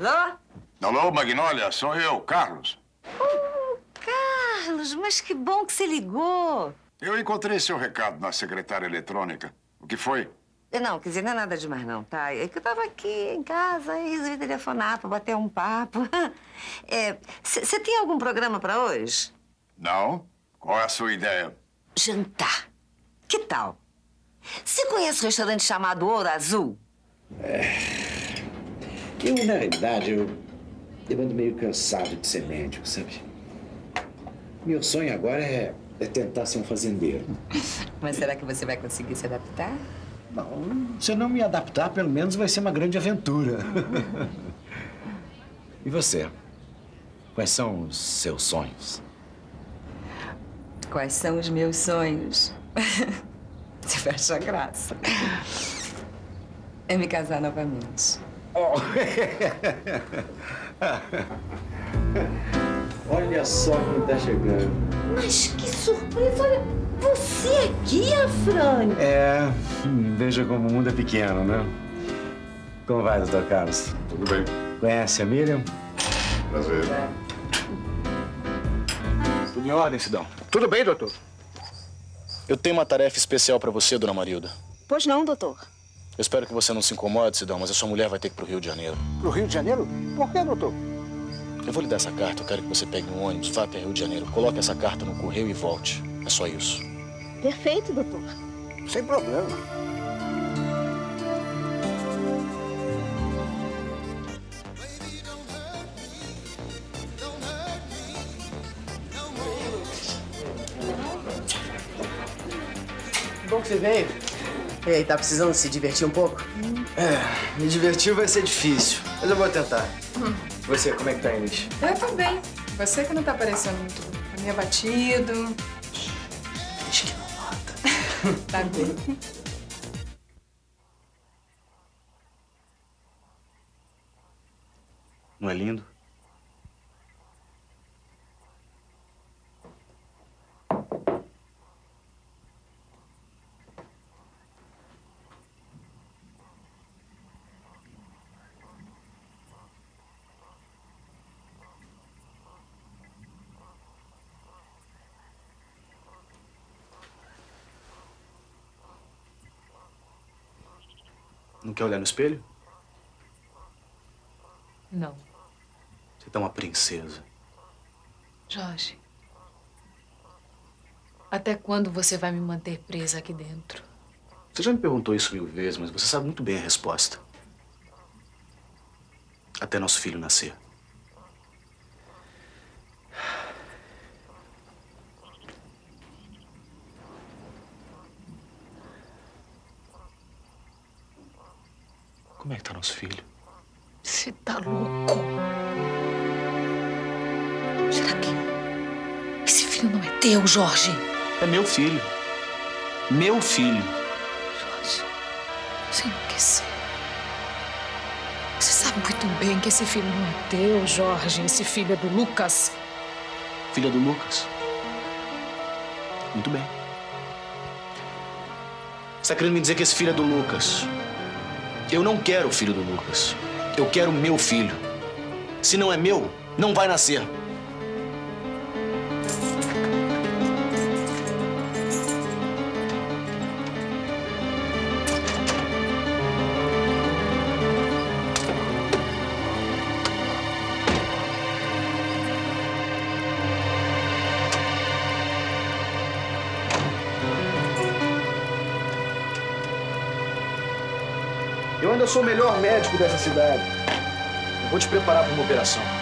Alô? Alô, Magnólia, sou eu, Carlos. Oh, Carlos, mas que bom que você ligou. Eu encontrei seu recado na secretária eletrônica. O que foi? Não, quer dizer, não é nada demais, não, tá? É que eu tava aqui em casa e resolvi telefonar pra bater um papo. Você é, tem algum programa pra hoje? Não. Qual é a sua ideia? Jantar. Que tal? Você conhece um restaurante chamado Ouro Azul? É... Eu, na realidade, eu, eu ando meio cansado de ser médico, sabe? Meu sonho agora é, é tentar ser um fazendeiro. Mas será que você vai conseguir se adaptar? Não, se eu não me adaptar, pelo menos vai ser uma grande aventura. e você? Quais são os seus sonhos? Quais são os meus sonhos? Você vai achar graça. É me casar novamente. Oh. Olha só quem tá chegando. Mas que surpresa! Olha, você aqui, Afrânio? É, veja como o mundo é pequeno, né? Como vai, doutor Carlos? Tudo bem. Conhece a Miriam? Prazer. Tudo em ordem, Sidão? Tudo bem, doutor. Eu tenho uma tarefa especial para você, dona Marilda. Pois não, doutor. Eu espero que você não se incomode, Sidão, mas a sua mulher vai ter que ir pro Rio de Janeiro. Pro Rio de Janeiro? Por que, doutor? Eu vou lhe dar essa carta. Eu quero que você pegue um ônibus, vá até Rio de Janeiro, coloque essa carta no correio e volte. É só isso. Perfeito, doutor. Sem problema. Bom que você veio. E aí, tá precisando se divertir um pouco? É, me divertir vai ser difícil, mas eu vou tentar. Hum. Você, como é que tá, Inês? Eu tô bem. Você que não tá parecendo muito meio abatido. Diz que não nota. tá bem. Não é lindo? Não quer olhar no espelho? Não. Você tá uma princesa. Jorge. Até quando você vai me manter presa aqui dentro? Você já me perguntou isso mil vezes, mas você sabe muito bem a resposta. Até nosso filho nascer. Como é que tá nosso filho? Você tá louco? Será que esse filho não é teu, Jorge? É meu filho. Meu filho. Jorge, você enlouqueceu. Você sabe muito bem que esse filho não é teu, Jorge. Esse filho é do Lucas. Filha do Lucas? Muito bem. Você tá querendo me dizer que esse filho é do Lucas? Eu não quero o filho do Lucas. Eu quero meu filho. Se não é meu, não vai nascer. Eu ainda sou o melhor médico dessa cidade. Eu vou te preparar para uma operação.